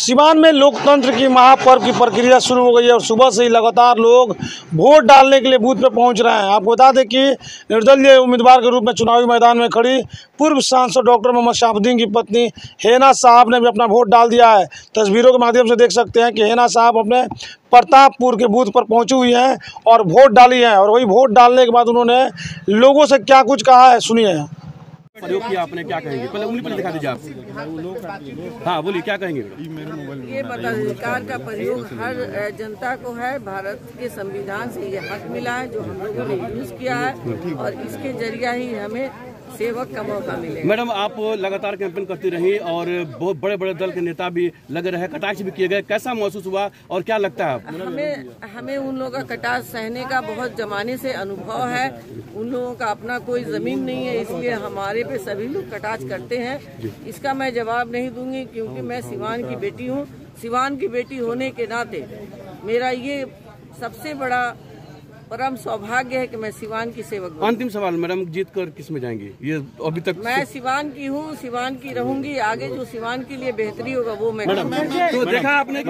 सिवान में लोकतंत्र की महापर्व की प्रक्रिया शुरू हो गई है और सुबह से ही लगातार लोग वोट डालने के लिए बूथ पर पहुँच रहे हैं। आपको बता दें कि निर्दलीय उम्मीदवार के रूप में चुनावी मैदान में खड़ी पूर्व सांसद डॉक्टर मोहम्मद शाहबुद्दीन की पत्नी हेना साहब ने भी अपना वोट डाल दिया है। तस्वीरों के माध्यम से देख सकते हैं कि हेना साहब अपने प्रतापपुर के बूथ पर पहुँची हुई हैं और वोट डाली हैं और वही वोट डालने के बाद उन्होंने लोगों से क्या कुछ कहा है, सुनिए। प्रयोग किया आपने क्या कहेंगे? पहले उंगली पर दिखा दीजिए आप। हाँ बोलिए, क्या कहेंगे? ये मताधिकार का प्रयोग हर जनता को है। भारत के संविधान से ये हक मिला है, जो हम लोगों ने यूज़ किया है। और इसके ज़रिया ही हमें सेवक का मौका मिले मैडम आप लगातार कैंपेन करती रही और बहुत बड़े बड़े दल के नेता भी लगे रहे कटाक्ष भी किए गए। कैसा महसूस हुआ और क्या लगता है हमें हमें उन लोगों का कटार सहने का बहुत जमाने से अनुभव है। उन लोगों का अपना कोई ज़मीन नहीं है इसलिए हमारे पे सभी लोग कटाच करते हैं। इसका मैं जवाब नहीं दूँगी क्योंकि मैं सिवान की बेटी हूँ। सिवान की बेटी होने के नाते मेरा ये सबसे बड़ा परम सौभाग्य है कि मैं सिवान की सेवक हूँ अंतिम सवाल मैडम जीत कर किसमें जाएँगे? ये अभी तक मैं सिवान की हूँ सिवान की रहूँगी। आगे जो सिवान के लिए बेहतरी होगा वो मैं तो देखा आपने